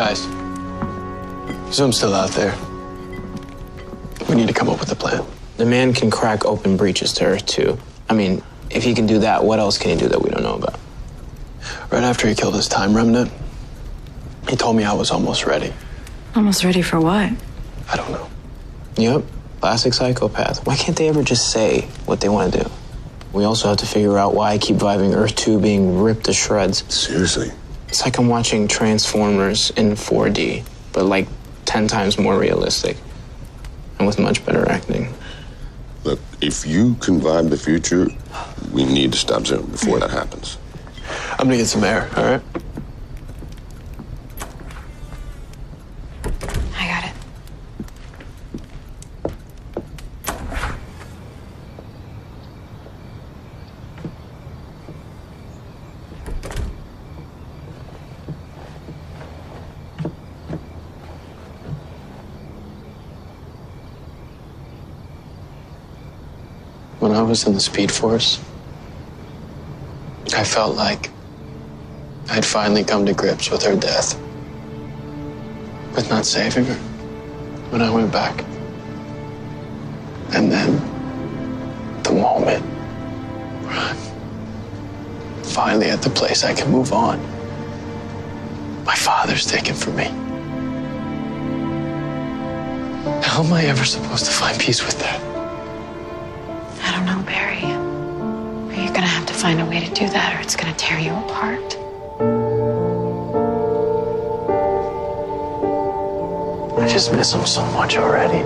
Guys, Zoom's still out there. We need to come up with a plan. The man can crack open breaches to Earth 2. I mean, if he can do that, what else can he do that we don't know about? Right after he killed his time remnant, he told me I was almost ready. Almost ready for what? I don't know. Yep, classic psychopath. Why can't they ever just say what they want to do? We also have to figure out why I keep vibing Earth 2 being ripped to shreds. Seriously? It's like I'm watching Transformers in 4D, but like 10 times more realistic and with much better acting. Look, if you can vibe the future, we need to stop Zoom before that happens. I'm gonna get some air, all right? When I was in the Speed Force, I felt like I'd finally come to grips with her death. With not saving her when I went back. And then the moment where I'm finally at the place I can move on. My father's taken from me. How am I ever supposed to find peace with that? Find a way to do that, or it's gonna tear you apart. I just miss him so much already.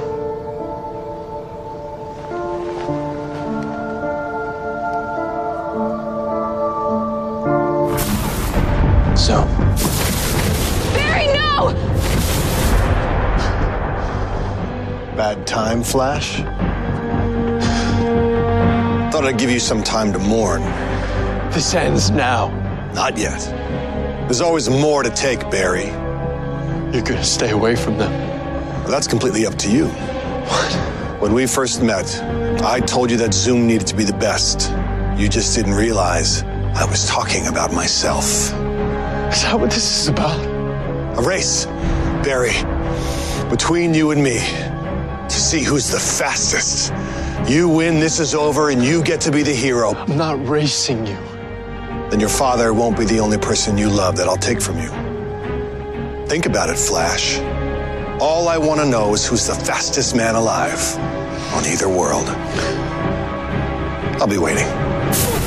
So, Barry, no! Bad time, Flash? Thought I'd give you some time to mourn. this ends now. Not yet. There's always more to take, Barry. You're gonna stay away from them. But that's completely up to you. What? When we first met, I told you that Zoom needed to be the best. You just didn't realize I was talking about myself. Is that what this is about? A race, Barry, between you and me to see who's the fastest. You win, this is over, and you get to be the hero. I'm not racing you. Then your father won't be the only person you love that I'll take from you. Think about it, Flash. All I want to know is who's the fastest man alive on either world. I'll be waiting.